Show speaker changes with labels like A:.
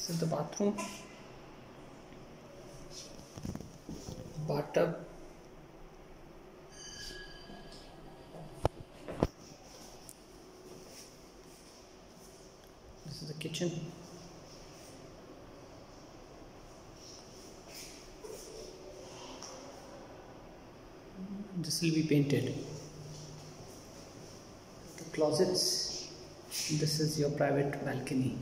A: This is the bathroom bathtub this is the kitchen this will be painted the closets this is your private balcony